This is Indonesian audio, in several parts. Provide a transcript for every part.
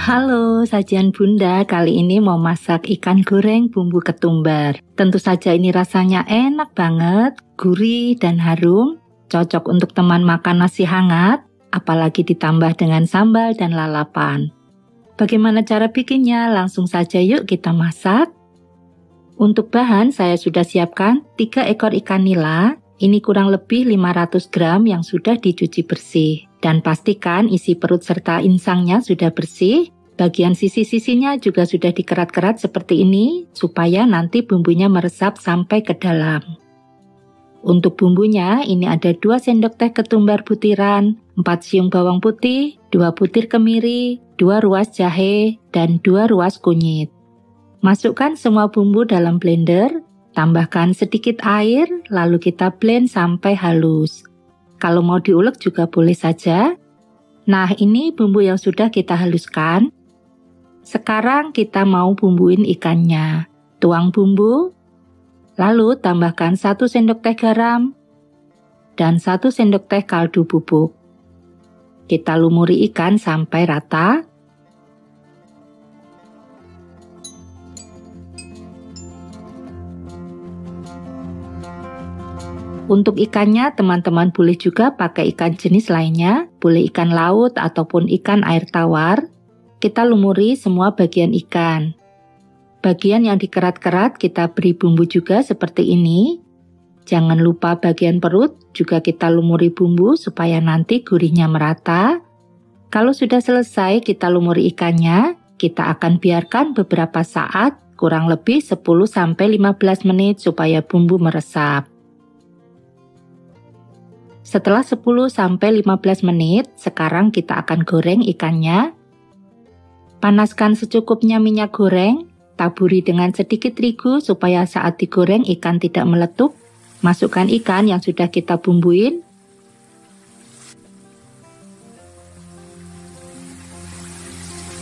Halo, sajian Bunda kali ini mau masak ikan goreng bumbu ketumbar. Tentu saja ini rasanya enak banget, gurih dan harum, cocok untuk teman makan nasi hangat, apalagi ditambah dengan sambal dan lalapan. Bagaimana cara bikinnya? Langsung saja yuk kita masak. Untuk bahan saya sudah siapkan 3 ekor ikan nila, ini kurang lebih 500 gram yang sudah dicuci bersih. Dan pastikan isi perut serta insangnya sudah bersih, bagian sisi-sisinya juga sudah dikerat-kerat seperti ini, supaya nanti bumbunya meresap sampai ke dalam. Untuk bumbunya, ini ada 2 sendok teh ketumbar butiran, 4 siung bawang putih, 2 butir kemiri, 2 ruas jahe, dan 2 ruas kunyit. Masukkan semua bumbu dalam blender, tambahkan sedikit air, lalu kita blend sampai halus. Kalau mau diulek juga boleh saja. Nah, ini bumbu yang sudah kita haluskan. Sekarang kita mau bumbuin ikannya. Tuang bumbu, lalu tambahkan 1 sendok teh garam dan 1 sendok teh kaldu bubuk. Kita lumuri ikan sampai rata. Untuk ikannya, teman-teman boleh juga pakai ikan jenis lainnya, boleh ikan laut ataupun ikan air tawar. Kita lumuri semua bagian ikan. Bagian yang dikerat-kerat kita beri bumbu juga seperti ini. Jangan lupa bagian perut juga kita lumuri bumbu supaya nanti gurihnya merata. Kalau sudah selesai kita lumuri ikannya, kita akan biarkan beberapa saat, kurang lebih 10-15 menit supaya bumbu meresap. Setelah 10-15 menit, sekarang kita akan goreng ikannya. Panaskan secukupnya minyak goreng, taburi dengan sedikit terigu supaya saat digoreng ikan tidak meletup. Masukkan ikan yang sudah kita bumbuin.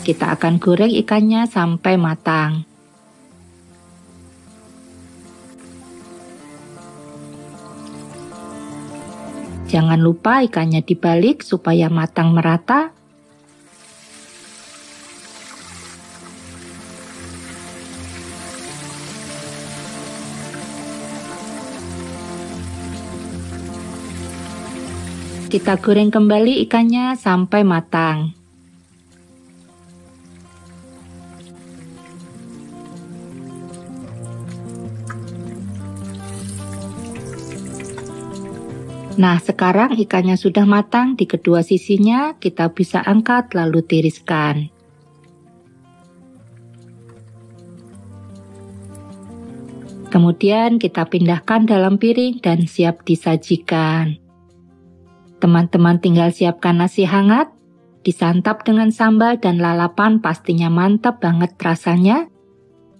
Kita akan goreng ikannya sampai matang. Jangan lupa ikannya dibalik supaya matang merata. Kita goreng kembali ikannya sampai matang. Nah, sekarang ikannya sudah matang di kedua sisinya, kita bisa angkat lalu tiriskan. Kemudian kita pindahkan dalam piring dan siap disajikan. Teman-teman tinggal siapkan nasi hangat, disantap dengan sambal dan lalapan pastinya mantap banget rasanya.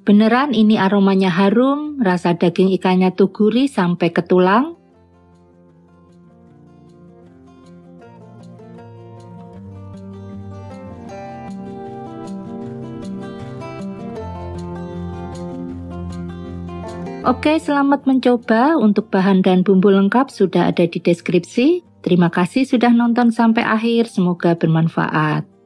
Beneran ini aromanya harum, rasa daging ikannya tuh gurih sampai ke tulang, Oke, selamat mencoba. Untuk bahan dan bumbu lengkap sudah ada di deskripsi. Terima kasih sudah nonton sampai akhir. Semoga bermanfaat.